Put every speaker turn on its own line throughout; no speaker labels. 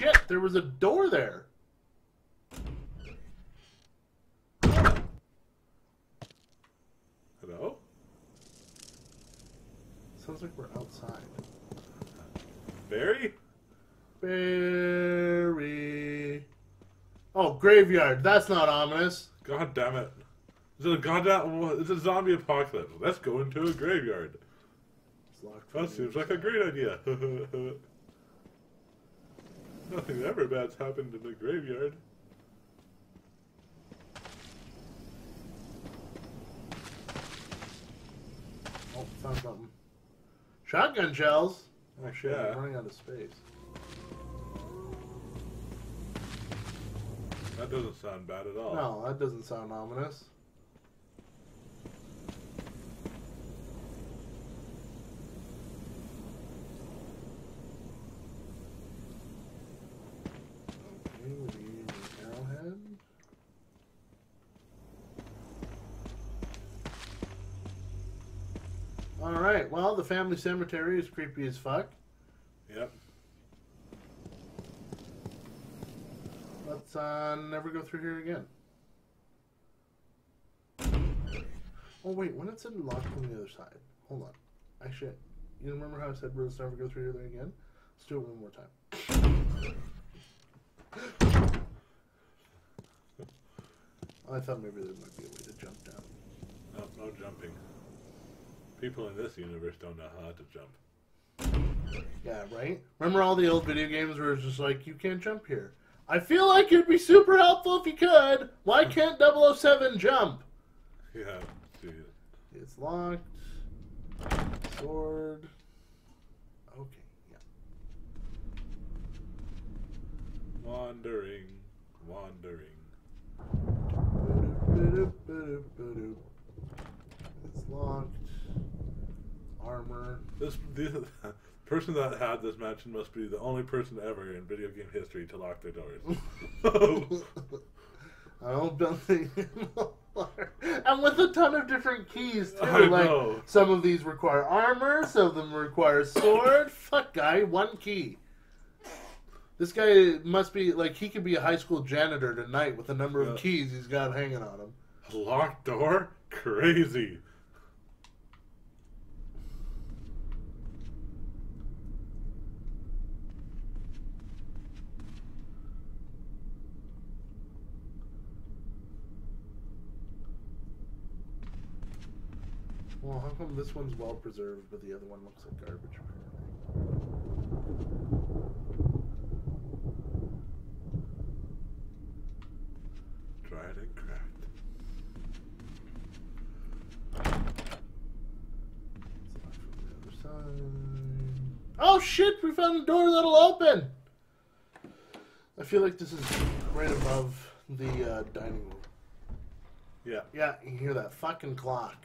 shit! There was a door there.
Hello?
Sounds like we're outside.
Barry?
Barry. Oh, graveyard. That's not ominous.
God damn it. It's a goddamn. It's a zombie apocalypse. Let's go into a graveyard. That seems like a great idea. Nothing ever bad's happened in the graveyard.
Oh, found something. Shotgun shells. Oh shit!
Yeah.
I'm running out of space.
That doesn't sound bad at all.
No, that doesn't sound ominous. Okay, we need an arrowhead. Alright, well, the family cemetery is creepy as fuck.
Yep.
Let's uh, never go through here again. Oh wait, when it said locked from the other side. Hold on. Actually, you remember how I said let's never go through here again? Let's do it one more time. I thought maybe there might be a way to jump down.
No, no jumping. People in this universe don't know how to jump.
Yeah, right? Remember all the old video games where it's just like, you can't jump here? I feel like it'd be super helpful if you could. Why can't 007 jump?
Yeah.
It's locked. Sword. Okay, yeah.
Wandering, wandering.
It's locked. Armor.
This the person that had this mansion must be the only person ever in video game history to lock their doors.
I don't building. and with a ton of different keys too.
I
like
know.
some of these require armor, some of them require sword. Fuck guy, one key. This guy must be like he could be a high school janitor tonight with the number of keys he's got hanging on him.
A locked door? Crazy.
Well, how come this one's well preserved, but the other one looks like garbage? apparently?
Tried and cracked.
It's locked from the other side. Oh shit! We found a door that'll open. I feel like this is right above the uh, dining room.
Yeah.
Yeah, you hear that fucking clock.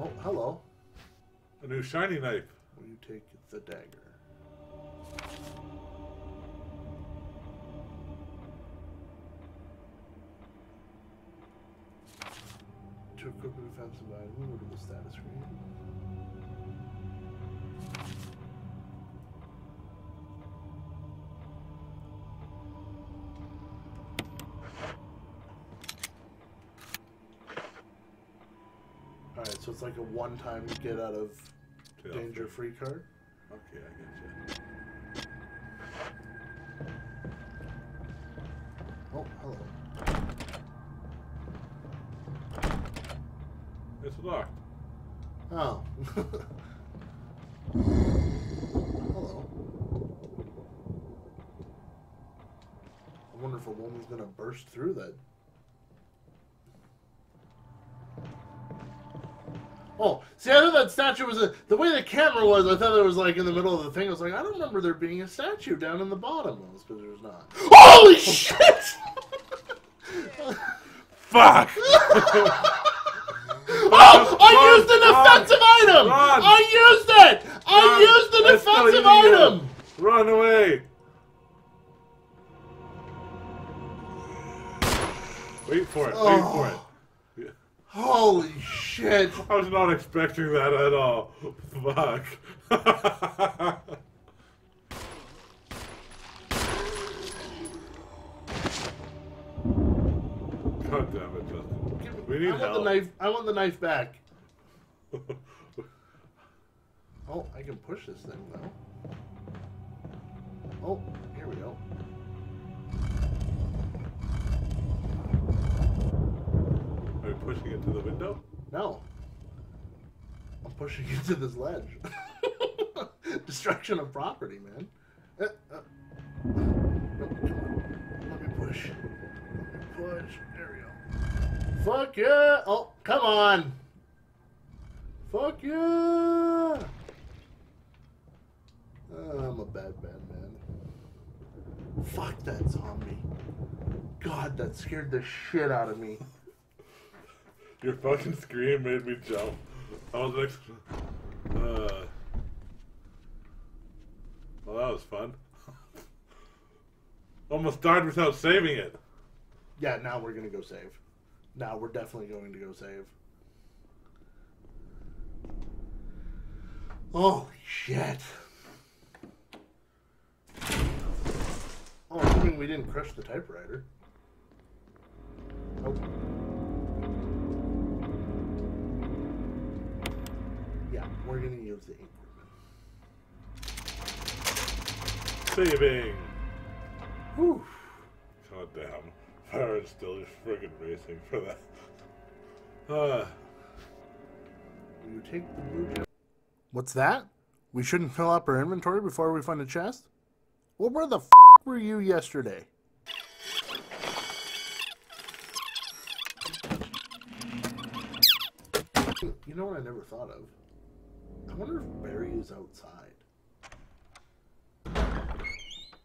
Oh, hello.
A new shiny knife.
Will you take the dagger? To equip a defensive item, go to the status screen. It's like a one-time get out of
Jail
danger free card.
Okay, I get you.
Oh, hello.
It's locked.
Oh. hello. I wonder if a woman's gonna burst through that. Oh, see, I thought that statue was a, the way the camera was. I thought it was like in the middle of the thing. I was like, I don't remember there being a statue down in the bottom. Well, it's because there's not. Holy shit!
Fuck!
Oh, I
Run,
used an
run,
offensive item!
run.
I used it! I
Run.
used an
Let's go,
offensive
you
item!
Run away! Wait for it. Wait for
Oh.
it.
Holy shit!
I was not expecting that at all. Fuck. God damn it, Justin. We need
I want
help.
the knife. I want the knife back. oh, I can push this thing though. Oh, here we go.
Pushing it to the window?
No. I'm pushing you to this ledge. Destruction of property, man. Uh, uh. Let me push. Let me push. There we go. Fuck yeah! Oh, come on! Fuck yeah! Uh, I'm a bad, bad man. Fuck that zombie. God, that scared the shit out of me.
Your fucking scream made me jump. I was like, uh, well, that was fun. Almost died without saving it.
Yeah, now we're gonna go save. Now we're definitely going to go save. Holy shit. Oh, assuming we didn't crush the typewriter. We're gonna use the ink ribbon.
Saving.
Whew.
God damn. Fire is still friggin' racing for that. Uh,
you take the blue? What's that? We shouldn't fill up our inventory before we find a chest? Well, where the f were you yesterday? You know what I never thought of? I wonder if Barry is outside.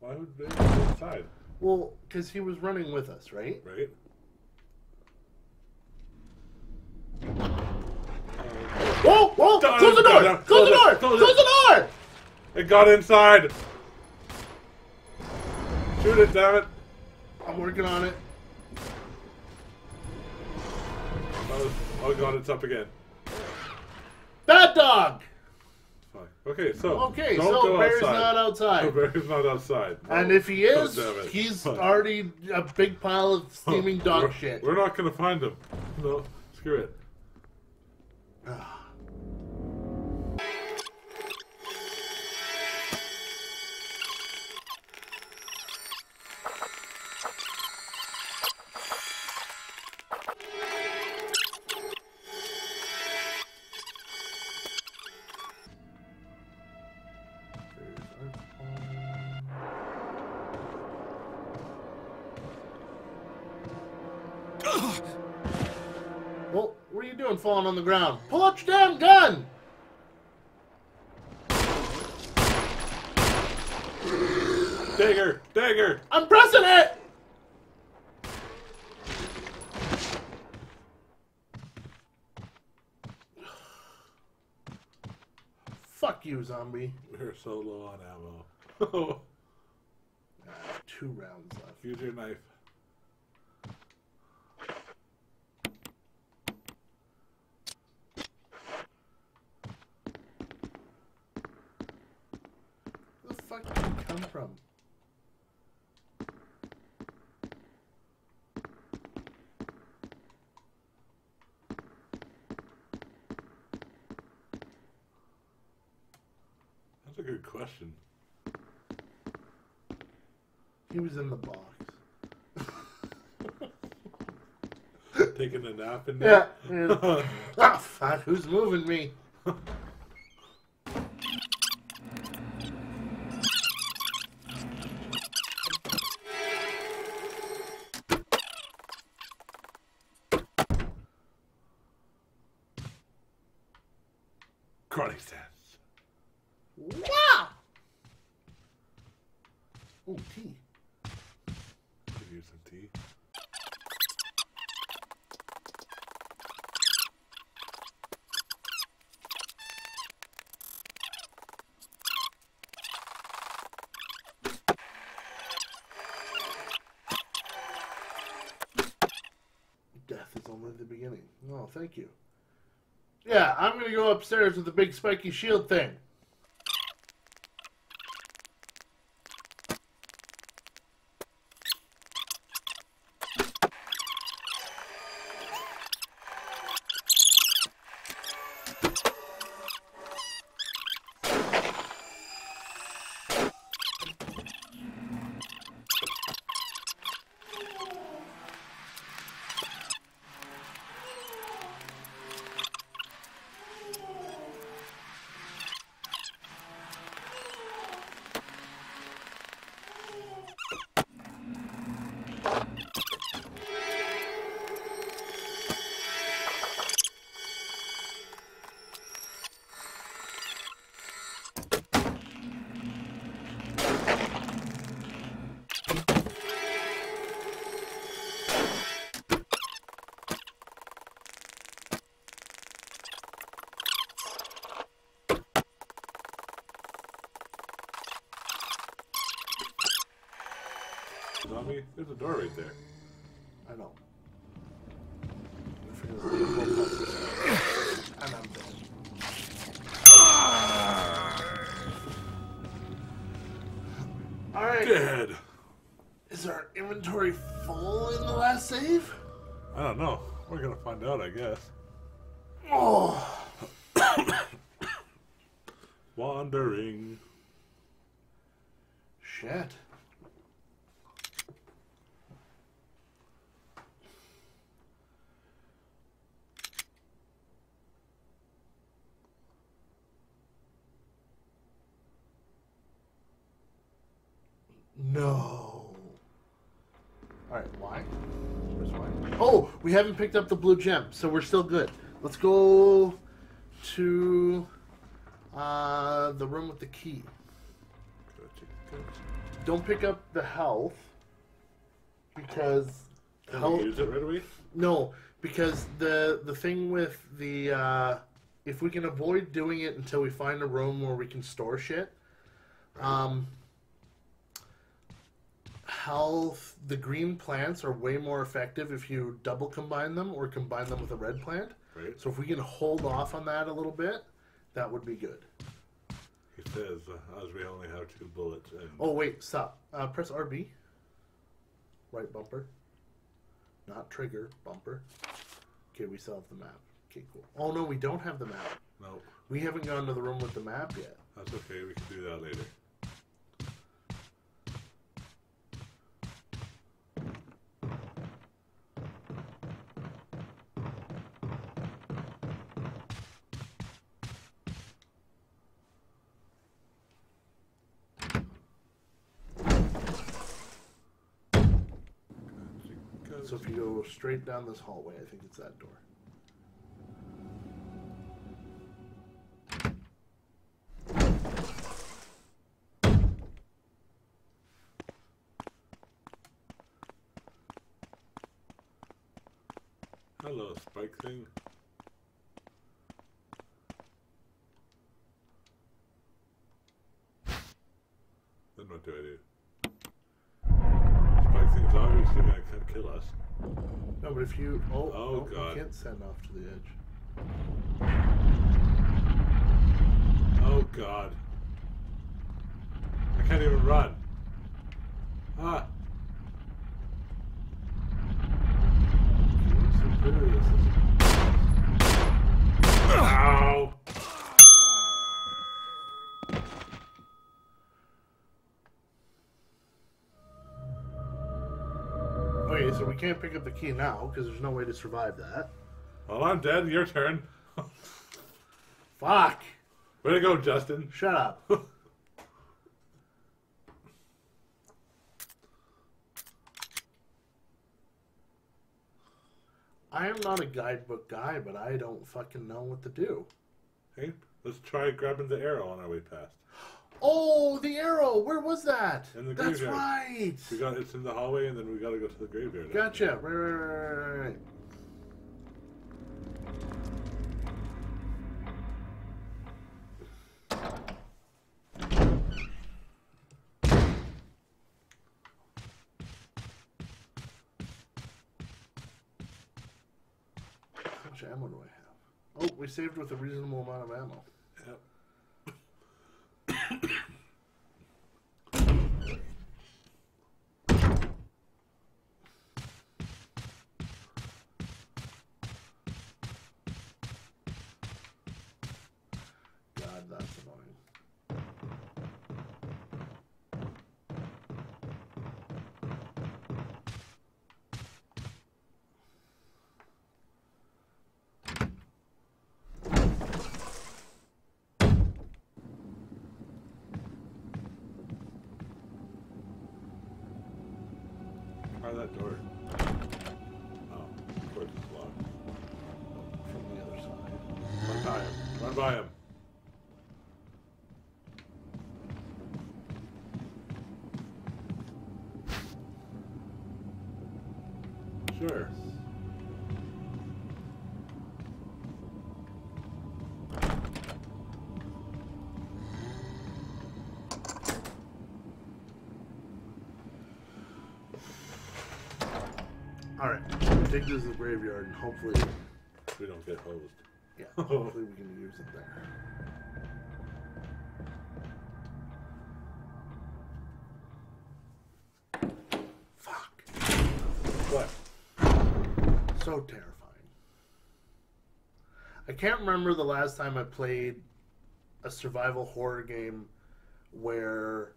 why would they be outside,
Well, because he was running with us, right?
right?
Whoa! Whoa!
Down,
Close the door!
down.
Close the door!
it, close
Close the door!
It got inside! Shoot it, damn it!
I'm working on it.
Oh, oh god, it's up again.
Bad dog!
Okay, so.
Okay,
don't
so
go
Barry's
outside.
not outside.
No, Barry's not outside.
And if he is,
it.
he's already a big pile of steaming dog
we're,
shit.
We're not gonna find him. No, screw it.
What are you doing falling on the ground? Pull out your damn gun!
Dagger! Dagger!
I'm pressing it! Fuck you, zombie.
We're so low on ammo.
Two rounds left.
Use your knife.
Where the fuck did you come from?
That's a good question.
He was in the box.
Taking a nap in
Yeah.
there?
yeah. ah, fuck, who's moving me?
Karate stance.
Wow! Oh, tea.
Give you some tea.
Death is only the beginning. Oh, thank you. Yeah, I'm gonna go upstairs with the big spiky shield thing.
Zombie, there's a door right there.
I know. I figured it would be a full pulse. And I'm dead. Alright.
Dead.
Is our inventory full in the last save?
I don't know. We're gonna find out, I guess.
Oh.
Wandering.
Shit. No. Alright, why? Where's why? Oh, we haven't picked up the blue gem, so we're still good. Let's go to uh, the room with the key. Don't pick up the health because
Can
health.
use it right away?
No, because the the thing with the uh, if we can avoid doing it until we find a room where we can store shit, um, health the green plants are way more effective if you double combine them or combine them with a red plant.
Right.
So if we can hold off on that a little bit, that would be good.
He says, uh, as we only have two bullets. And
Oh wait, stop. Uh, press RB. Right bumper. Not trigger bumper. Okay, we still have the map. Okay, cool. Oh no, we don't have the map.
no,
We haven't gone to the room with the map yet.
that's okay. We can do that later.
So if you go straight down this hallway, I think it's that door.
Hello, spike thing. Then what do I do? Thing's obviously gonna come kill us.
No, but if you oh,
Oh,
no,
God.
you can't send off to the edge.
Oh god. I can't even run. Ah,
So clearly this is-
ow!
Can't pick up the key now because there's no way to survive that.
Well, I'm dead. Your turn.
Fuck!
Way to go, Justin.
Shut up. I am not a guidebook guy, but I don't fucking know what to do.
Hey, let's try grabbing the arrow on our way past.
Oh, the arrow! Where was that?
In the
That's
graveyard.
right.
We got it's in the hallway, and then we got to go to the graveyard.
Gotcha. Right, right, right, right, right. How much ammo do I have? Oh, we saved with a reasonable amount of ammo.
Yep.
God, that's annoying.
Try that door. Oh, of course it's locked.
Oh, from the other side.
Run by him. Run by him.
Dig this in the graveyard and hopefully,
We don't get hosed.
yeah, hopefully we can use it there. Fuck.
What?
So terrifying. I can't remember the last time I played a survival horror game where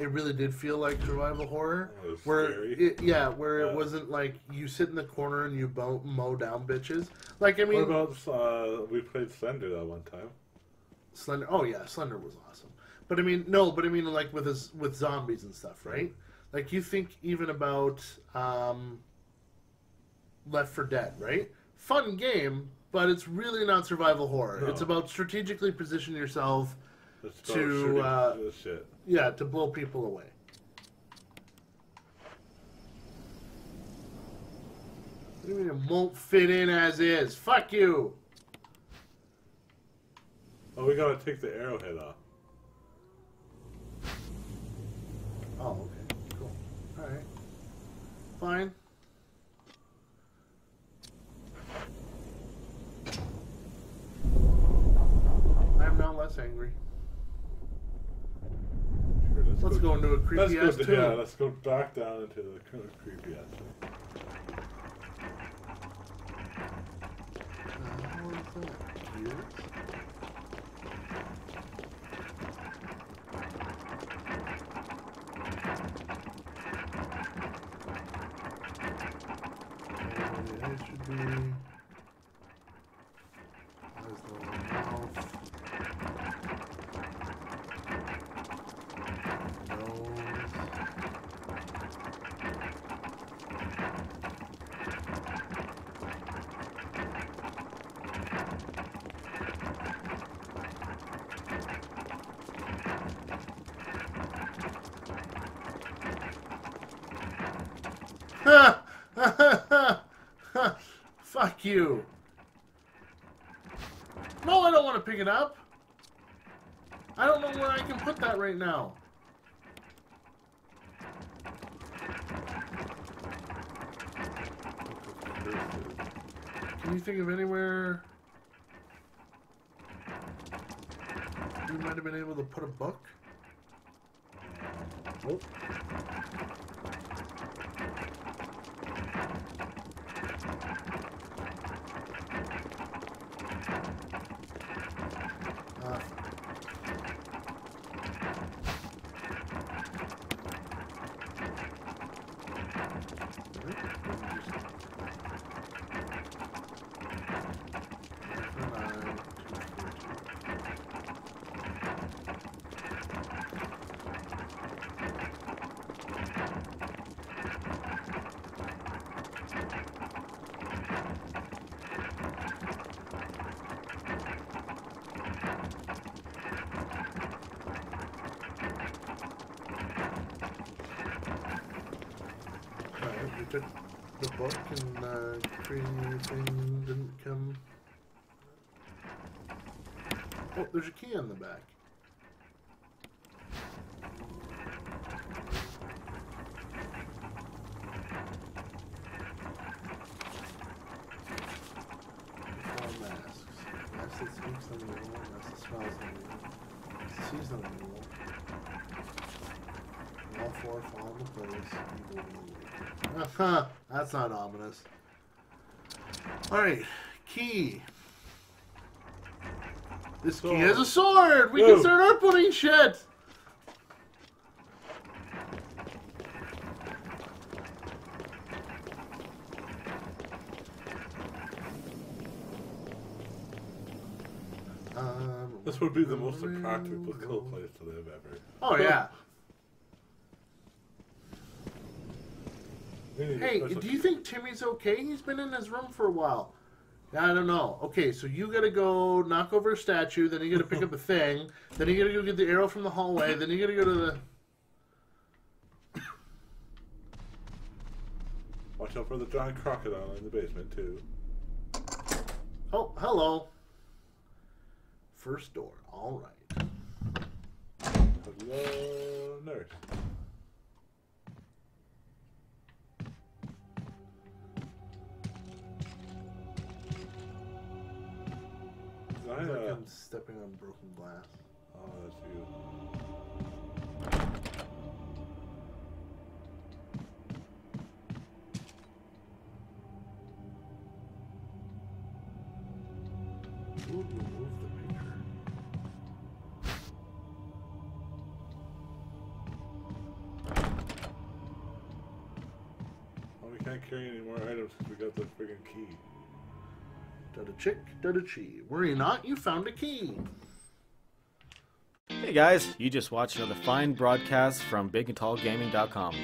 it really did feel like survival horror.
Oh, it
where
scary.
it, yeah, where it wasn't like you sit in the corner and you mow, mow down bitches. Like I mean,
What about uh, we played Slender that one time?
Slender. Oh yeah, Slender was awesome. But I mean, no, but I mean like with his with zombies and stuff, right? Like you think even about um, Left 4 Dead, right? Fun game, but it's really not survival horror.
No.
It's about strategically position yourself, To, uh, yeah, to blow people away. What do you mean it won't fit in as is? Fuck you!
Oh, we gotta take the arrowhead off.
Oh, okay, cool. All right, fine. I am now less angry.
Sure,
Let's go into a creepy
let's
ass
go,
tomb.
Yeah, let's go back down into the cre- creepy ass. thing.
Uh, Fuck you. No, I don't want to pick it up. I don't know where I can put that right now. Can you think of anywhere you might have been able to put a book?
Nope.
Uh, Took the book and uh, the crazy thing didn't come. Oh, there's a key on the back. The the the wall. All four fall into place. Huh, That's not ominous. Alright, key. This key has a sword! We can start outputting shit! Um,
This would be the most impractical place to live ever.
Oh, yeah.
We need a
Hey, do you think Timmy's okay? He's been in his room for a while. I don't know. Okay, so you gotta go knock over a statue, then you gotta pick up a thing, then you gotta go get the arrow from the hallway, then you gotta go to the.
Watch out for the giant crocodile in the basement too.
Oh, hello. First door. All right.
Hello, nurse.
Stepping on broken glass.
Oh, that's you.
Remove the?
Well, we can't carry any more items because we got the friggin' key.
Da-da chick, da-da chi. Worry not, you found a key.
Hey guys, you just watched another fine broadcast from bigandtallgaming.com.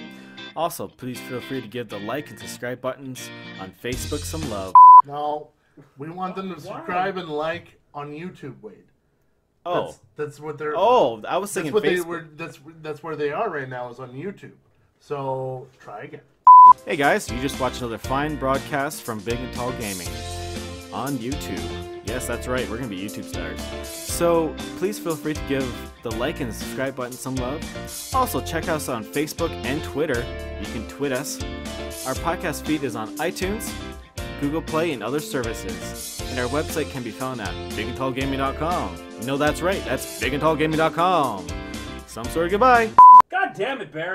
Also, please feel free to give the like and subscribe buttons on Facebook some love.
No, we want them to oh, subscribe and like on YouTube, Wade.
Oh,
That's, that's what they're.
oh, I was
that's
thinking
what they were. That's that's where they are right now is on YouTube. So try again.
Hey guys, you just watched another fine broadcast from Big and Tall Gaming on YouTube. Yes, that's right, we're gonna be YouTube stars. So please feel free to give the like and subscribe button some love. Also, check us on Facebook and Twitter. You can tweet us. Our podcast feed is on iTunes, Google Play, and other services. And our website can be found at bigandtallgaming.com. You know that's right, that's bigandtallgaming.com. Some sort of goodbye.
God damn it, Barry.